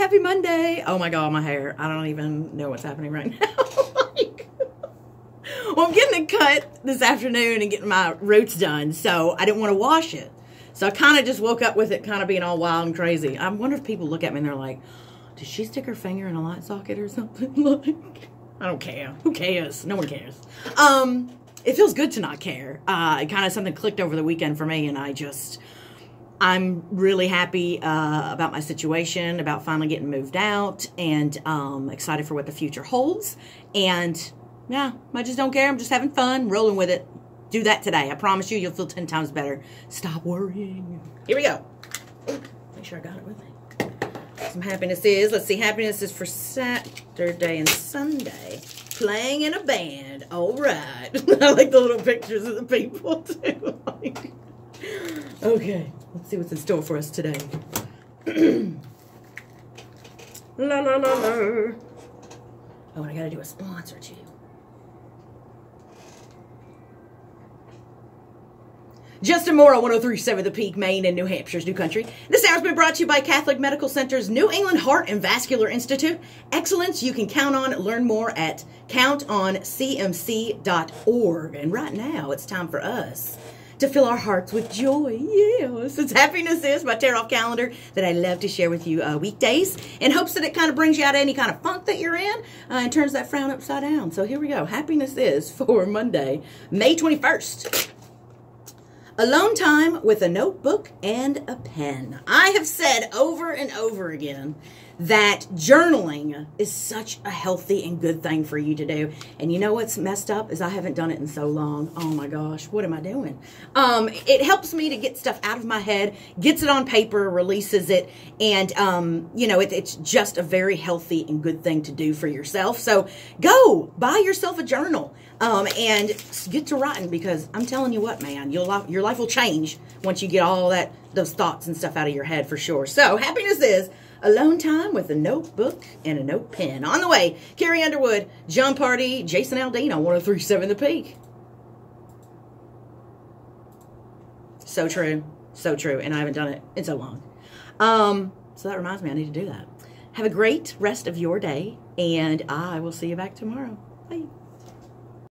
happy Monday. Oh my God, my hair. I don't even know what's happening right now. like, well, I'm getting it cut this afternoon and getting my roots done, so I didn't want to wash it. So I kind of just woke up with it kind of being all wild and crazy. I wonder if people look at me and they're like, did she stick her finger in a light socket or something? like, I don't care. Who cares? No one cares. Um, it feels good to not care. Uh, kind of something clicked over the weekend for me, and I just, I'm really happy uh, about my situation, about finally getting moved out, and um, excited for what the future holds. And yeah, I just don't care. I'm just having fun, rolling with it. Do that today. I promise you, you'll feel 10 times better. Stop worrying. Here we go. Make sure I got it with me. Some happiness is, let's see, happiness is for Saturday and Sunday. Playing in a band. All right. I like the little pictures of the people, too. okay, let's see what's in store for us today. la la la la. Oh, and I gotta do a sponsor too. Justin Moore, 1037 The Peak, Maine, and New Hampshire's New Country. This hour's been brought to you by Catholic Medical Center's New England Heart and Vascular Institute. Excellence you can count on. Learn more at countoncmc.org. And right now, it's time for us to fill our hearts with joy. Yes, it's Happiness Is, my tear off calendar that I love to share with you uh, weekdays in hopes that it kind of brings you out of any kind of funk that you're in uh, and turns that frown upside down. So here we go. Happiness Is for Monday, May 21st. Alone time with a notebook and a pen. I have said over and over again that journaling is such a healthy and good thing for you to do. And you know what's messed up is I haven't done it in so long. Oh my gosh, what am I doing? Um, it helps me to get stuff out of my head, gets it on paper, releases it, and um, you know it, it's just a very healthy and good thing to do for yourself. So go buy yourself a journal um, and get to writing because I'm telling you what, man, your life, life will change once you get all that those thoughts and stuff out of your head for sure. So happiness is alone time with a notebook and a note pen. On the way, Carrie Underwood, Jon Pardi, Jason Aldean on 1037 The Peak. So true. So true. And I haven't done it in so long. Um, so that reminds me, I need to do that. Have a great rest of your day, and I will see you back tomorrow. Bye.